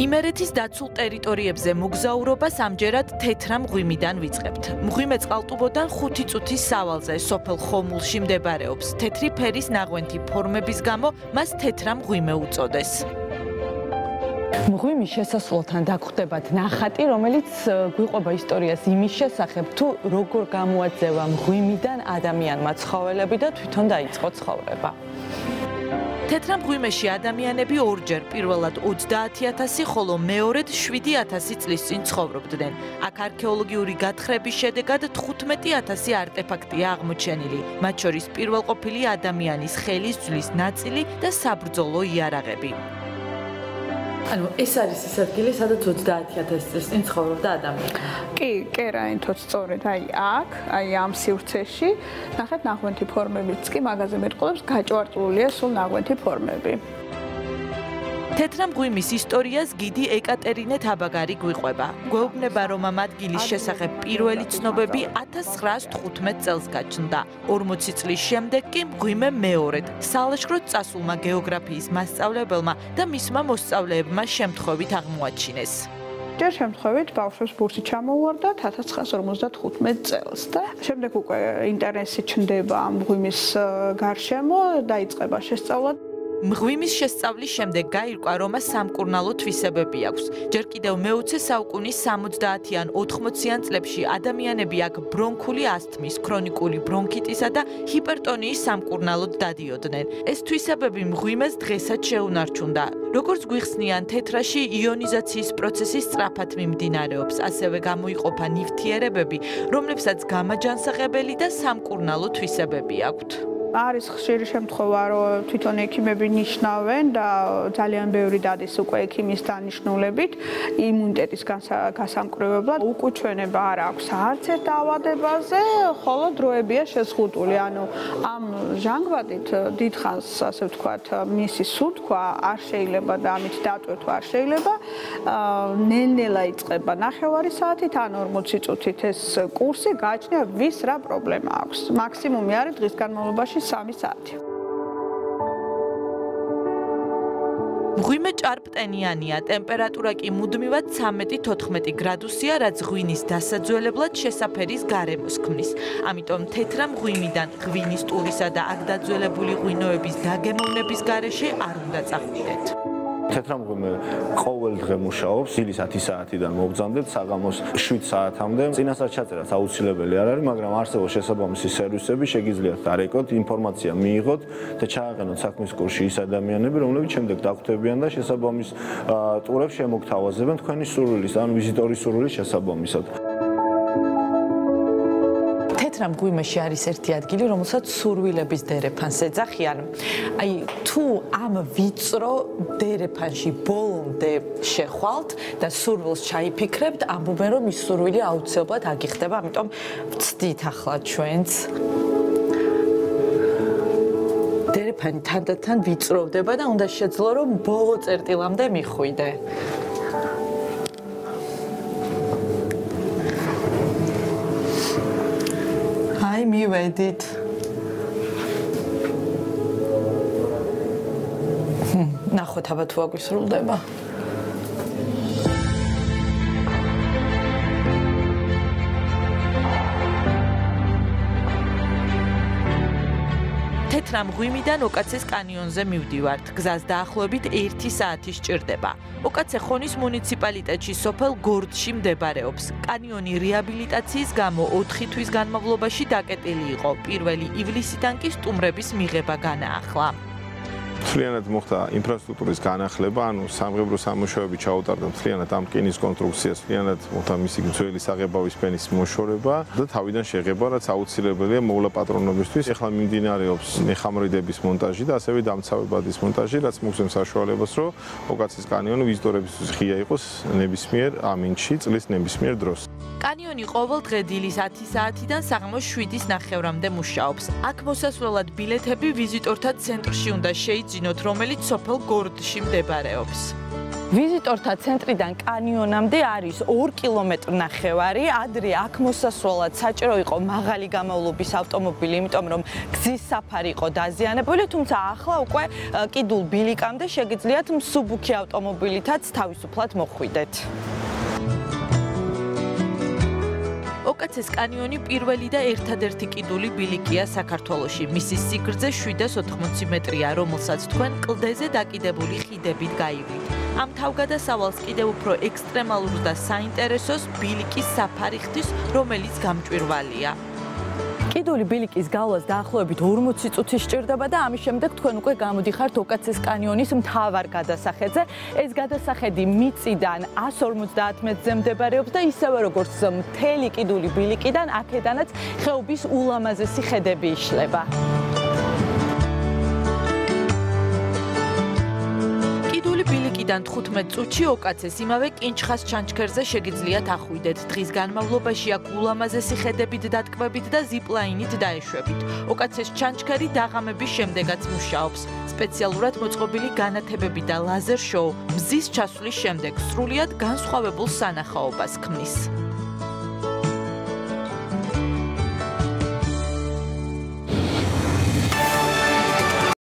იმერეთის დაცულ ტერიტორიებზე მოგზაურობას ამჯერად თეთრა მღვიმიდან ვიწყებთ. მღვიმე წყალტუბოდან 5 წუთის სავალზე სოფელ ხომულში მდებარეობს. თეთრი ფერის ნაღვენთი ფორმების გამო მას თეთრა მღვიმე უწოდეს. მღვიმის შესასვლელთან დაგხვდებათ ნახატი, რომელიც გვიყვება ისტორიას იმის შესახებ, თუ როგორ გამოაძევა მღვიმიდან ადამიანმა ცხოველები და თვითონ დაიწყო ცხოვრება. თეთრამ ღვიმეში ადამიანები ორჯერ პირველად 30000, ხოლო მეორედ 7000 წლის წინ ცხოვრობდნენ. აქ არქეოლოგიური გათხრების შედეგად 15000 არტეფაქტია აღმოჩენილი, მათ შორის პირველყოფილი ადამიანის ხელის ძვლის ნაწილი და საბრძოლო იარაღები. ანუ ეს არის ის ადგილი, სადაც 30000 წლის წინ ცხოვრობდა ადამიანი. კი, კერაინთოც სწორედ აი აქ, აი ამ სივრცეში, ნახეთ ნაღვენთი ფორმებიც კი მაგაზე მეტყოლებს გაჭვარტულია სულ ნაღვენთი ფორმები. თეთრამღვიმის ისტორიას გიდი ეკატერინე თაბაგარი გვიყვება. გვეუბნება, რომ ამ ადგილის შესახებ პირველი ცნობები 1915 წელს გაჩნდა. 40 წლის შემდეგ კი მღვიმე მეორედ სალაშქროდ წასულმა გეოგრაფიის მასწავლებელმა და მისმა მოსწავლეებმა შემთხვევით აღმოაჩინეს. ჯერ შემთხვევით ბავშვებს ბურსი ჩამოუვარდა 1955 წელს და შემდეგ უკვე ინტერესი ჩნდება ამ მღვიმის გარშემო და იწყება შესწავლა მღვიმის შესწავლის შემდეგ გაირკვა, რომ სამკურნალო თვისებები აქვს. ჯერ კიდევ მე-20 საუკუნის 70-იან 80-იან წლებში ადამიანები აქ ბრონქული ასთმის, ქრონიკული ბრონქიტისა და ჰიპერტონიის სამკურნალოდ დადიოდნენ. ეს თვისებები მღვიმეს დღესაც შეუნარჩუნდა. როგორც გვიხსნიან, თეთრაში იონიზაციის პროცესი სწრაფად მიმდინარეობს, ასევე გამოიყოფა ნივთიერებები, რომლებსაც გამაჯანსაღებელი და სამკურნალო თვისებები აქვთ. არის ხშირი შემთხვევა, რომ თვითონ ექიმები ნიშნავენ და ძალიან ბევრი დადის უკვე ექიმის დანიშნულებით იმუნიტეტის გასამკრევებლად. უკუჩვენება არ აქვს არც ერთ დაავადებაზე, ხოლო დროებია შეზღუდული. ანუ ამ ჟანგბადით დიდხანს, ასე ვთქვათ, მისი სუნთქვა არ შეიძლება და ამით დატვირთვა არ შეიძლება. ნელ-ნელა იწყება ნახევარი საათით ან 40 წუთით ეს კურსი გააჩნია ვის რა პრობლემა აქვს. მაქსიმუმი არის დღის განმავლობაში 3 საათი. მღვიმე ჭარბტენიანია, ტემპერატურა კი მუდმივად 13-14 გრადუსია, რაც ღვინის დასაძველებლად შესაფერის გარემოს ქმნის. ამიტომ თეთრა მღვიმიდან ღვინის ტურისა და აქ დაძველებული ღვინოების დაგემოვნების გარეშე არ უნდა წახვიდეთ. თეთრამღვიმე ყოველ დღე მუშაობს, დილის 10 საათიდან მოგზავნდეთ საღამოს 7 საათამდე. წინასწარ ჩაწერაც აუცილებელი არ არის, მაგრამ არსებობს შესაბამისი სერვისები, შეგიძლიათ დარეკოთ, ინფორმაცია მიიღოთ და ჩააყენოთ საქმის კურსში ის ადამიანები, რომლებიც შემდეგ დაგვხვდებიან და შესაბამის ტურებს შემოგთავაზებენ თქვენი სურვილის, ან ვიზიტორის სურვილის შესაბამისად. თეთრამ გვიმეში არის ერთი ადგილი, რომელსაც სურვილების დერეფანს ეძახიან. აი, თუ ამ ვიწრო დერეფანში ბოლომდე შეხვალთ და სურვილს ჩაიფიქრებთ, ამბობენ რომ ის სურვილი აუცილებლად აგიხდება, ამიტომ ვწდით ახლა ჩვენც. დერეფანი თანდათან ვიწროვდება და უნდა შეძლო რომ ბოლო წერტილამდე მიხვიდე. მივედით. ნახოთ აბა თუ აგვისრულდება. თეთრამ ღვიმიდან ოკაცეს კანიონზე მივდივართ. გზას დაახლოებით 1 საათი სჭირდება. ოკაცე ხონის მუნიციპალიტეტში სოფელ გორდში მდებარეობს. კანიონი რეაბილიტაციის გამო 4 თვის განმავლობაში დაკეტილი იყო. პირველი ივლისიდან კი სტუმრების მიღება განაახლა. მთლიანად მოხდა ინფრასტრუქტურის განახლება, ანუ სამღებრო სამუშაოები ჩაუტარდა მთლიანად ამ რკინის კონსტრუქციას, მთლიანად მოხდა მისი ძველი საღებავის ფენის მოშორება და თავიდან შეღება, რაც აუცილებელია მოვლა პატრონობისთვის. ეხლა მიმდინარეობს მეხამრიდების მონტაჟი და ასევე დამცავებადის მონტაჟი, რაც მოგვცემს საშუალებას, რომ ოკაცის კანიონი ვიზიტორებისთვის ღია იყოს ნებისმიერ ამინჩი წლის ნებისმიერ დროს. კანიონი ყოველ დღე დილის 10 საათიდან საღამოს 7-ის ნახევრამდე მუშაობს. აქ მოსასვლელად ბილეთები ვიზიტორთა ცენტრში უნდა შეიძინოთ, რომელიც სოფელ გორდში მდებარეობს. ვიზიტორთა ცენტრიდან კანიონამდე არის 2 კილომეტრი ნახევარი. ადრე აქ მოსასვლელად საჭირო იყო მაღალი გამოვლობის ავტომობილი, იმიტომ რომ გზის საფარი იყო დაზიანებული, თუმცა ახლა უკვე კიდულ ბილიკამდე შეგიძლიათ მსუბუქი ავტომობილითაც თავისუფლად მოხვიდეთ. ოკაცეს კანიონი პირველი და ერთადერთი კიდული ბილიკია საქართველოში. მისი სიგრძე 780 მეტრია, რომელსაც თქვენ კლდეზე დაკიდებული ხიდებით გაივლით. ამ თავგადასავალს კიდევ უფრო ექსტრემალურს და საინტერესოს ბილიკის საფარი ხდის, რომელიც გამჭვირვალეა. კიდული ბილიკის გავლას დაახლოებით 40 წუთი სჭირდება და ამის შემდეგ თქვენ უკვე გამოდიხართ ოკაცეს კანიონის მთავარ გადასახედზე. ეს გადასახედი მიწიდან 150 მეტრზე მდებარეობს და ისევე როგორც მთელი კიდული ბილიკიდან აქედანაც ხეობის ულამაზესი ხედები იშლება. ბილიკიდან 15 წუთში ოკაცეს იმავე კინჩხას ჩანჩქერზე შეგიძლიათ ახვიდეთ. დღის განმავლობაში აქ ულამაზესი ხედებით დატკბებით და ზიპლაინით დაეშვებით. ოკაცეს ჩანჩქერი დაღამების შემდეგაც მუშაობს. სპეციალურად მოწყობილი განათებები და ლაზერ შოუ მზის ჩასვლის შემდეგ სრულიად განსხვავებულ სანახაობას ქმნის.